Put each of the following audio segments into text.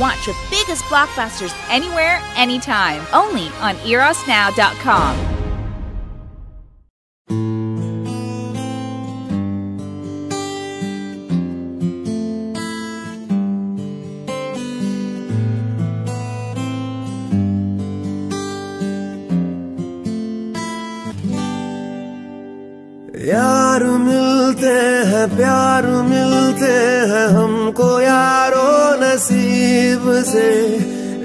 Watch the biggest blockbusters anywhere, anytime. Only on erosnow.com. यार मिलते हैं प्यार मिलते हैं हमको यारो नसीब से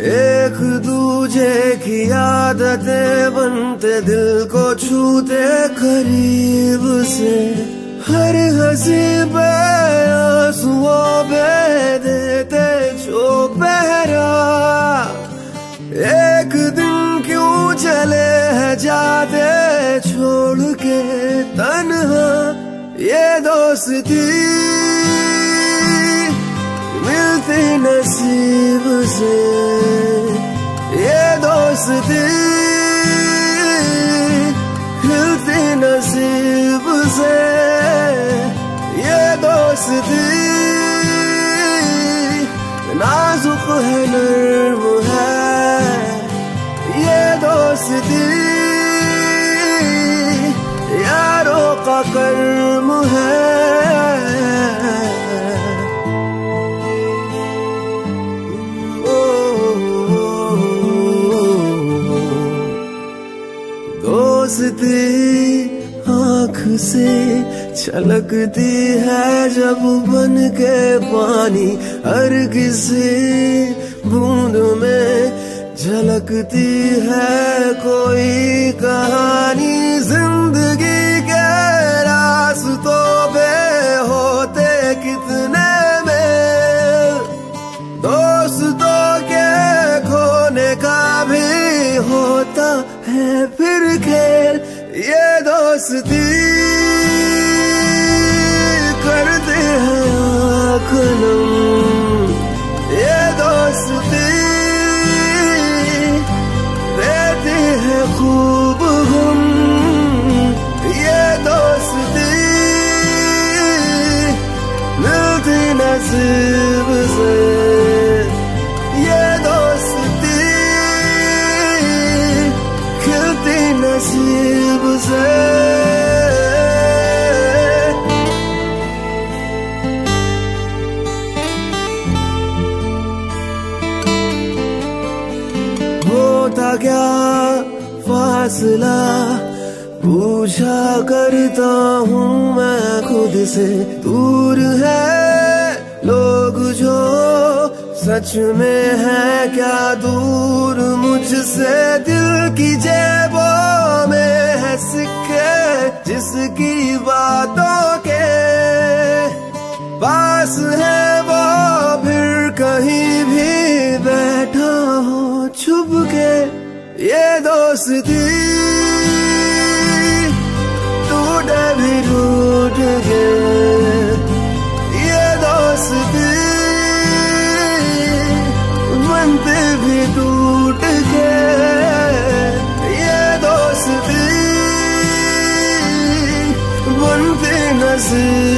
एक दूजे की आदतें बनते दिल को छूते करीब से। हर हँसी पे आंसुओं पे देते जो पहरा। एक दिन क्यों चले है जाते छोड़ के तन्हा? ये दोस्ती मिलती नसीब से ये दोस्ती मिलती नसीब से ये दोस्ती नाजुक है, नर्म है। ये दोस्ती यारों का कर्म है। से छलकती है जब बन के पानी, हर किसी बूंद में झलकती है कोई कहानी। ज़िंदगी के रास्तों पे होते कितने में दोस्तों के खोने का भी होता है फिर खेल। ये दोस्ती मुझसे दिल की जेबों में है सिक्के जिसकी बातों के पास है वो फिर कहीं भी बैठा हो, छुप के ये दोस्ती। टूट भी टूट के बनते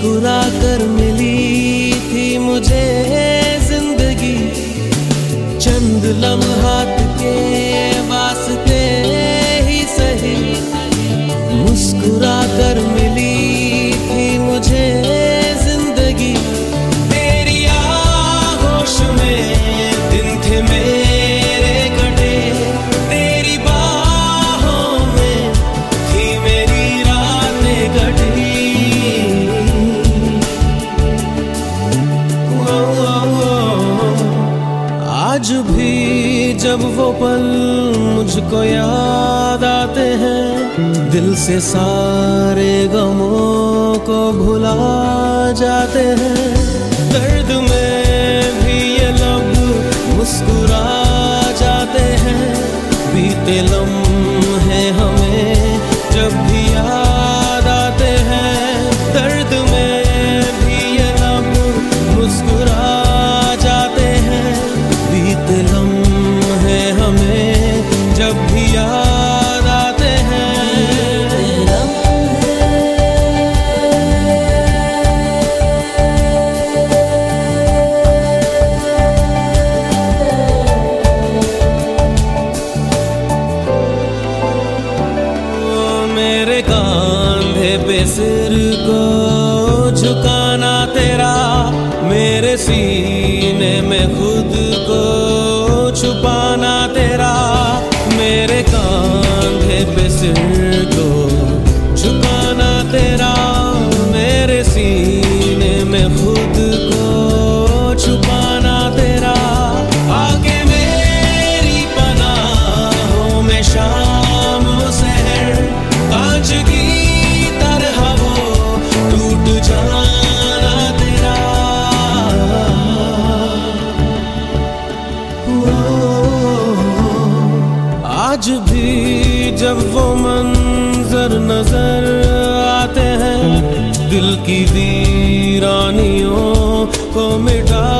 kuraka आज भी जब वो पल मुझको याद आते हैं, दिल से सारे गमों को भुला जाते हैं। दर्द में भी ये लम्ब मुस्कुरा जाते हैं, बीते लम्ब सिर को झुकाना तेरा, मेरे सीने में खुद को छुपाना तेरा, मेरे कांधे पे सिर को मिटा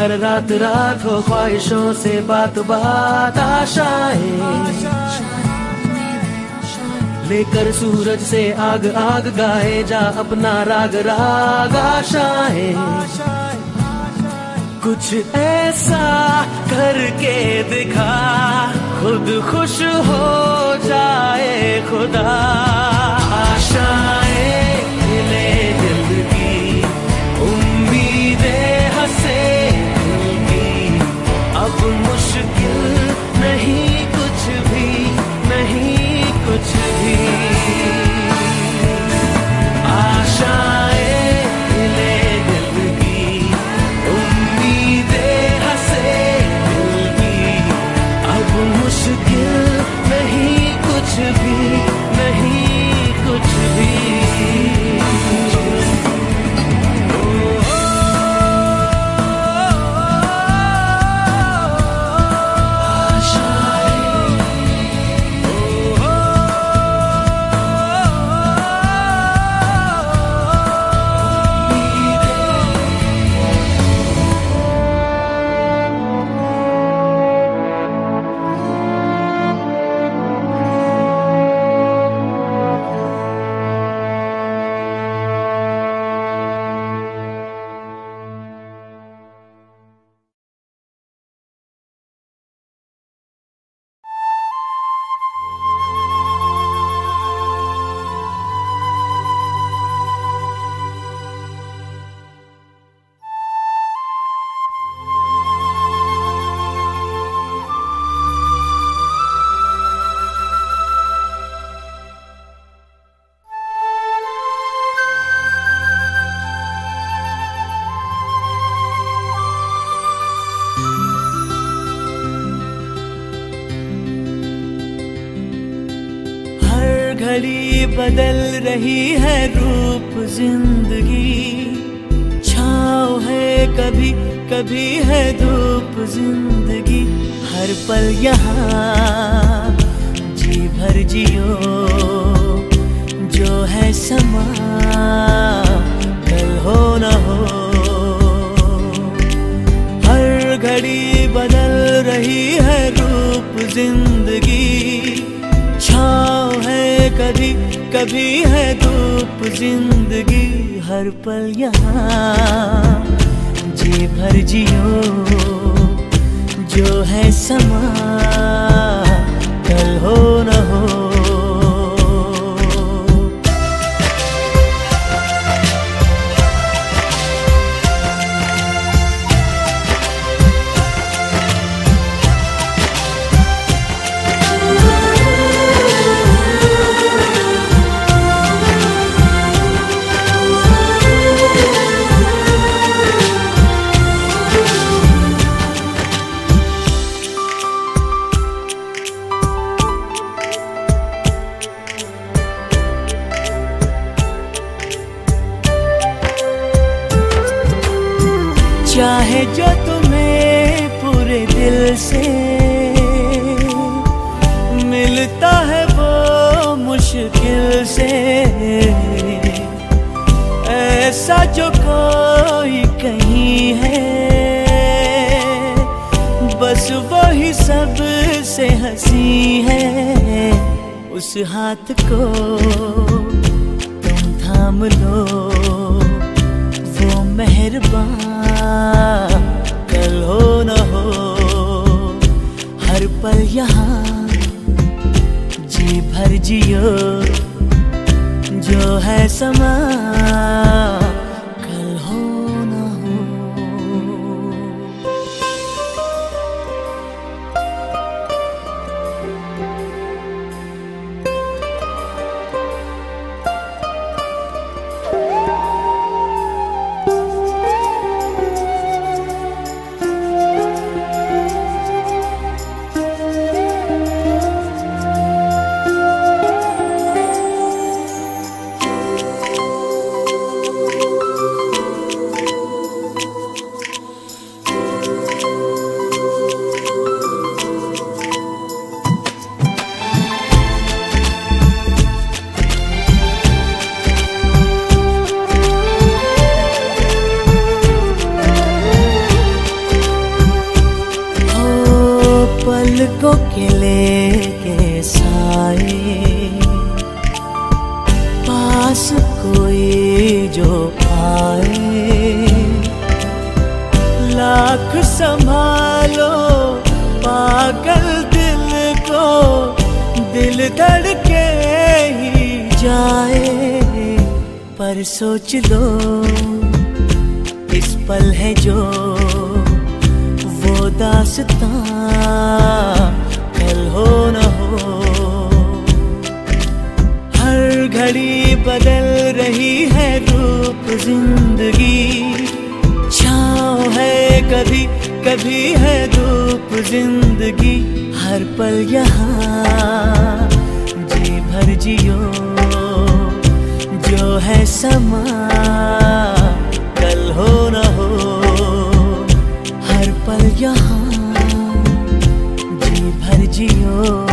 हर रात रात हो ख्वाहिशों से बात बात आशाएँ। लेकर सूरज से आग आग गाए, जा अपना राग राग आशाएँ। कुछ ऐसा करके दिखा, खुद खुश हो जाए खुदा। घड़ी बदल रही है रूप ज़िंदगी। छाव है कभी कभी है धूप ज़िंदगी। हर पल यहाँ, जी भर जियो। जो है समा, कल हो न हो। हर घड़ी बदल रही है रूप ज़िंदगी। कभी कभी है धूप ज़िंदगी हर पल यहाँ। जी भर जियो जो है समा। ऐसा जो कोई कहीं है। बस वही सबसे हँसी है उस हाथ को। तुम थाम लो, वो मेहरबान, कल हो न हो, हर पल यहाँ। जी भर जियो, जो है समा। दिल धड़के ही जाए, पर सोच लो, इस पल है जो वो दासता, कल हो न हो। हर घड़ी बदल रही है रूप ज़िंदगी, छाँव है कभी कभी है धूप ज़िंदगी। हर पल यहाँ जी भर जियो, जो है समा, कल हो न हो, हर पल यहाँ जी भर जियो।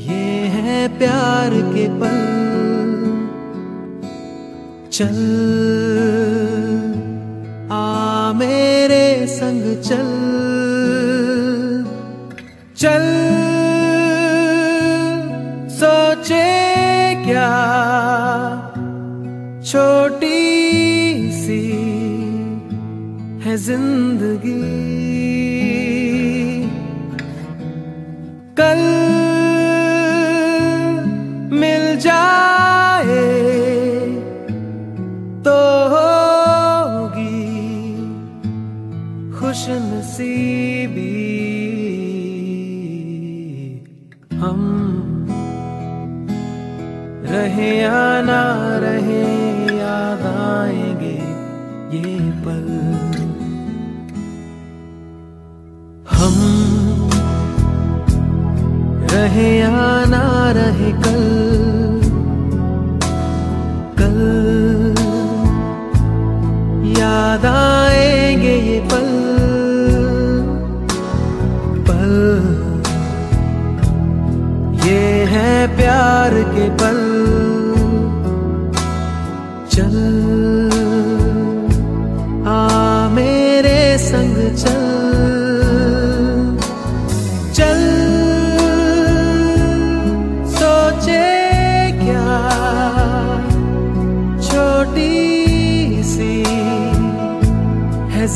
ये है प्यार के पल। चल, आ मेरे संग चल। चल, सोचे क्या? छोटी सी है ज़िंदगी। रहे या ना रहे याद आएँगे ये पल।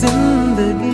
जिंदगी